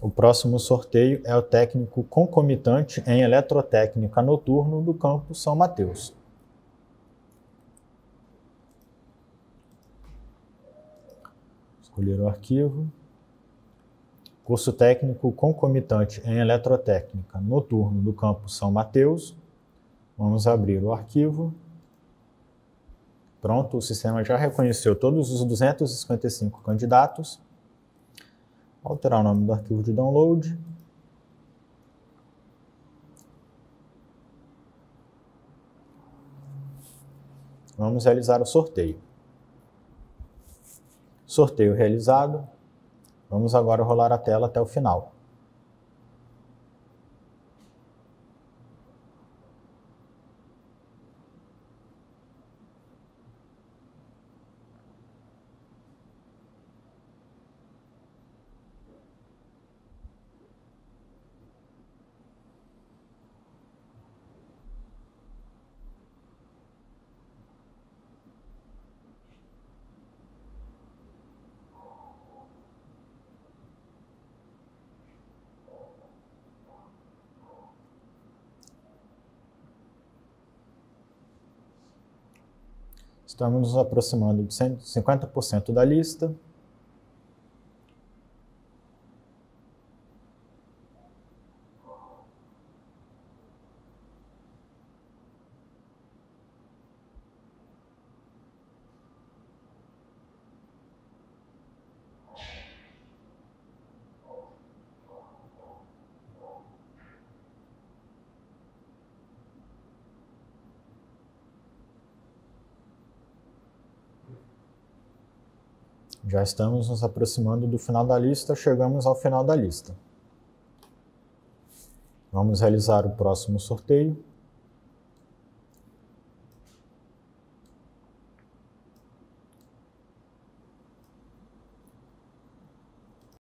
O próximo sorteio é o técnico concomitante em eletrotécnica noturno do campo São Mateus. Escolher o arquivo. Curso técnico concomitante em eletrotécnica noturno do campo São Mateus. Vamos abrir o arquivo. Pronto, o sistema já reconheceu todos os 255 candidatos. Alterar o nome do arquivo de download. Vamos realizar o sorteio. Sorteio realizado. Vamos agora rolar a tela até o final. Estamos nos aproximando de 50% da lista. Já estamos nos aproximando do final da lista, chegamos ao final da lista. Vamos realizar o próximo sorteio.